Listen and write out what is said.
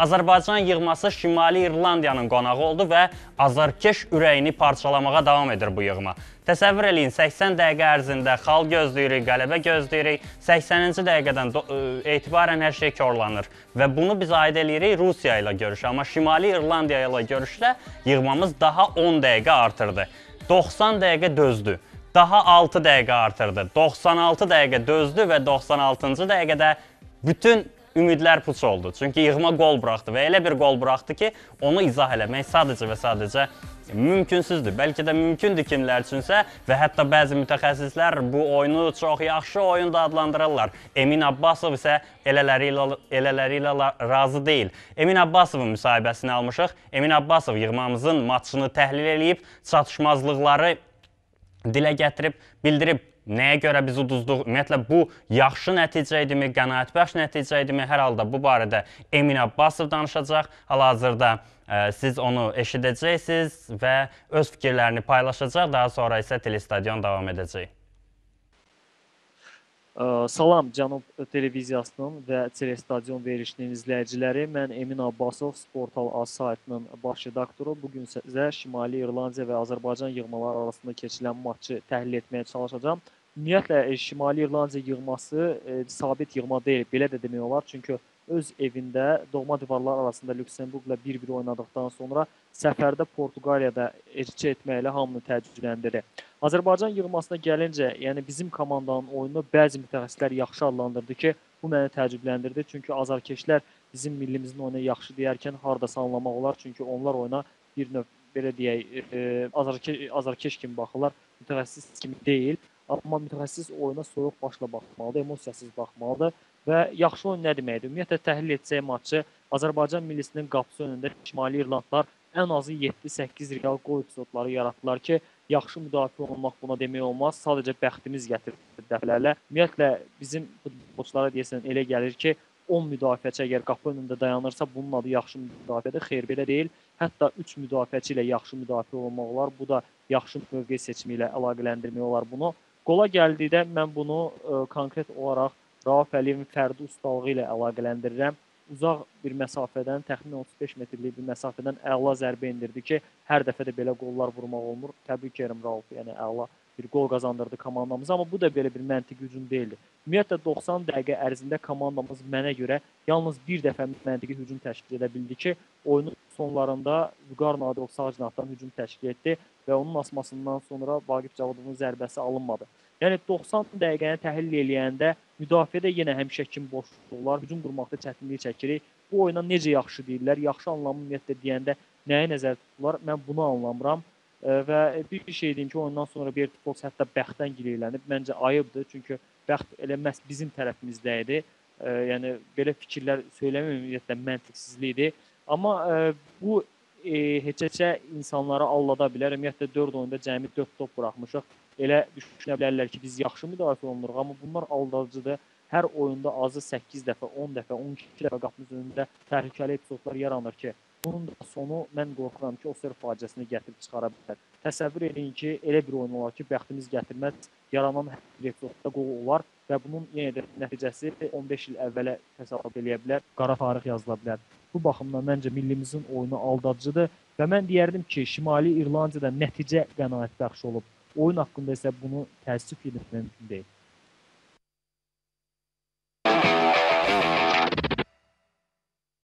Azərbaycan yığması Şimali İrlandiyanın qonağı oldu və azarkeş ürəyini parçalamağa davam edir bu yığma. Təsəvvür eləyin, 80 dəqiqə ərzində xal gözləyirik, qələbə gözləyirik. 80-ci dəqiqədən ə, etibarən hər şey korlanır və bunu biz aid eləyirik Rusiya ilə görüşə. Amma Şimali İrlandiya ilə görüşdə yığmamız daha 10 dəqiqə artırdı. 90 dəqiqə dözdü. Daha 6 dəqiqə artırdı. 96 dəqiqə dözdü və 96-cı dəqiqədə bütün ümidlər puç oldu. Çünki yığma qol buraxdı və elə bir qol buraxdı ki, onu izah eləmək sadəcə və sadəcə mümkünsüzdür. Bəlkə də mümkündür kimlər üçünsə və hətta bəzi mütəxəssislər bu oyunu çox yaxşı oyun da adlandırırlar. Emin Abbasov isə elələri ilə elələri ilə razı deyil. Emin Abbasovun müsahibəsini almışıq. Emin Abbasov yığmamızın maçını təhlil eləyib, çatışmazlıqları dilə gətirib, bildirib nəyə görə biz uduzduq. Ümumiyyətlə bu yaxşı nəticə idimi, qənaətbəxş nəticə idimi? Hər halda bu barədə Emin Abbasov danışacaq. Hal-hazırda ə, siz onu eşidəcəksiniz və öz fikirlərini paylaşacaq. Daha sonra isə telestadion davam edəcək. Salam Cənub televiziyasının və Telestadion verilişinin izləyiciləri. Mən Emin Abbasov, Sportal AZ saytının baş redaktoru. Bu gün sizə Şimali İrlandiya və Azərbaycan yığmaları arasında keçirilən maçı təhlil etməyə çalışacağam. Ümumiyyətlə e, Şimali İrlandiya yığması e, sabit yığma deyil, belə də demək olar. Çünki öz evində doğma divarlar arasında Lüksemburqla 1-1 oynadıqdan sonra səfərdə Portuqaliyada elçi etməklə hamını təəccübləndirir. Azərbaycan yığmasına gəlincə, yəni bizim komandanın oyununu bəzi mütəxəssislər yaxşı adlandırdı ki, bu məni təəccübləndirdi. Çünki azarkeşlər bizim millimizin oyuna yaxşı deyərkən hardasa anlamaq olar. Çünki onlar oyuna bir növ belə deyək, e, azarkeş azarkeş kimi baxırlar, mütəxəssis kimi deyil. Amma mütəxəssis oyuna soyuq başla baxmalıdır, emosiyasız baxmalıdır və yaxşı oyun nə deməkdir? Ümumiyyətlə təhlil etsək maçı Azərbaycan millisinin qapısı önündə Şimali İrlandlar ən azı 7-8 real qol epizodları yaratdılar ki, yaxşı müdafiə olmaq buna demək olmaz. Sadəcə bəxtimiz gətirdi dəfələrlə. Ümumiyyətlə bizim futbolçulara deyəsən elə gəlir ki, 10 müdafiəçi əgər qapı önündə dayanırsa, bunun adı yaxşı müdafiədir. Xeyr, belə deyil. Hətta 3 müdafiəçi ilə yaxşı müdafiə olmaq olar. Bu da yaxşı mövqe seçimi ilə əlaqələndirmək olar bunu. Qola gəldikdə mən bunu ə, konkret olaraq Rauf Əliyevin fərdi ustalığı ilə əlaqələndirirəm. Uzaq bir məsafədən, təxminən 35 metrlik bir məsafədən əla zərbə endirdi ki, hər dəfə də belə qollar vurmaq olmur. Təbrik edirəm Rauf, yəni əla bir qol qazandırdı komandamıza, amma bu da belə bir məntiqi hücum deyildi. Ümumiyyətlə 90 dəqiqə ərzində komandamız mənə görə yalnız bir dəfə məntiqi hücum təşkil edə bildi ki, oyunun sonlarında Vüqar Nadirov sağ cinahdan hücum təşkil etdi və onun asmasından sonra Vaqif Cavadovun zərbəsi alınmadı. Yəni 90 dəqiqəni təhlil eləyəndə müdafiədə yenə həmişə kim boşluqlar, hücum qurmaqda çətinlik çəkirik. Bu oyuna necə yaxşı deyirlər, yaxşı anlamı ümumiyyətlə deyəndə nəyə nəzər tuturlar? Mən bunu anlamıram. E, və bir şey deyim ki, oyundan sonra Berti Fox hətta bəxtdən gileylənib. Məncə ayıbdır, çünki bəxt elə məhz bizim tərəfimizdə idi. E, yəni belə fikirlər söyləmək ümumiyyətlə məntiqsizlikdir. Amma e, bu e, heç-heçə insanları aldada bilər. Ümumiyyətlə 4 oyunda cəmi 4 top buraxmışıq. Elə düşünə bilərlər ki, biz yaxşı müdafiə olunuruq, amma bunlar aldadıcıdır. Hər oyunda azı 8 dəfə, 10 dəfə, 12 dəfə qapımız önündə təhlükəli epizodlar yaranır ki, bunun da sonu mən qorxuram ki, o sör faciəsini gətirib çıxara bilər. Təsəvvür edin ki, elə bir oyun olar ki, bəxtimiz gətirməz, yaranan hər bir epizodda qol olar və bunun yenə də nəticəsi 15 il əvvələ hesab eləyə bilər, qara tarix yazıla bilər. Bu baxımdan məncə millimizin oyunu aldadıcıdır və mən deyərdim ki, Şimali İrlandiyada nəticə qənaətbəxş olub. Oyun haqqında isə bunu təəssüf etmək mümkün deyil.